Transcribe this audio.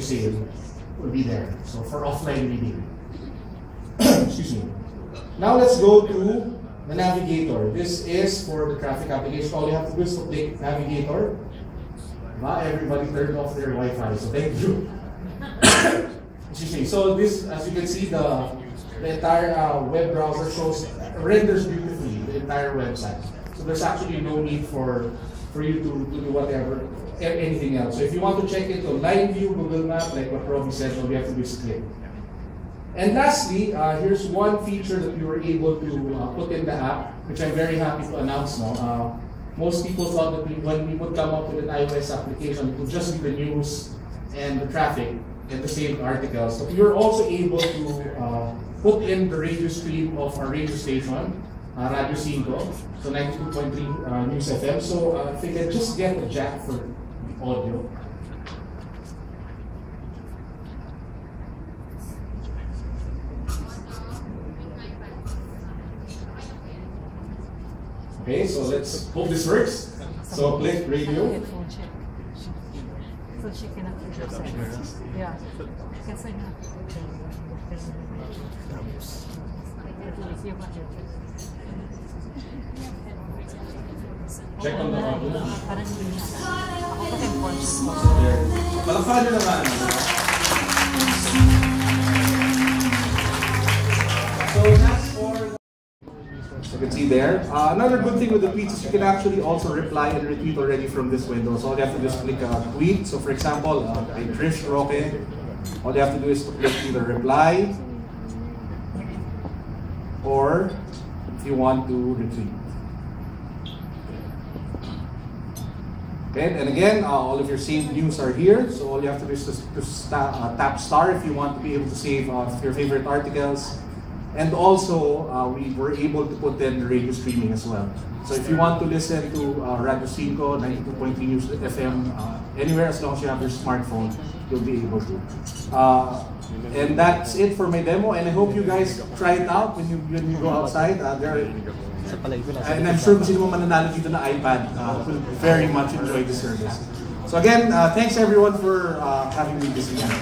sale will be there. So for offline reading. Excuse me. Now let's go to the navigator. This is for the traffic application. All you have to do is click navigator. Not everybody turned off their Wi-Fi, so thank you. Excuse me. So this, as you can see, the, the entire uh, web browser shows renders beautifully the entire website. So there's actually no need for for you to, to do whatever anything else. So if you want to check it on live view, Google Map, like what Robbie said, all you have to do is click. And lastly, uh, here's one feature that we were able to uh, put in the app, which I'm very happy to announce now. Uh, most people thought that we, when we would come up with an iOS application, it would just be the news and the traffic and the saved articles. But we were also able to uh, put in the radio stream of our radio station, uh, Radio 5, so 92.3 uh, News FM. So uh, if I can just get a jack for the audio. Okay, so let's hope this works. So click radio. So she cannot hear herself. Yeah. She can say no. Check on the audio. Parang hindi niya. Ako pa headphone check. There. Palakpakan nyo naman. So that's for As you can see there. Uh, another good thing with the tweets is you can actually also reply and retweet already from this window. So all you have to do is click a tweet. So for example, uh, by Trish Roque, all you have to do is to click either reply or if you want to retweet. Okay, and again, uh, all of your saved news are here. So all you have to do is to, to sta- uh, tap star if you want to be able to save uh, your favorite articles. And also, uh, we were able to put in radio streaming as well. So if you want to listen to uh, Radio 5, 92.3 News FM, uh, anywhere as long as you have your smartphone, you'll be able to. And that's it for my demo. And I hope you guys try it out when you when you go outside. Uh, there And I'm sure kung sino man mananalo dito na iPad uh, will very much enjoy the service. So again, uh, thanks everyone for uh, having me this evening.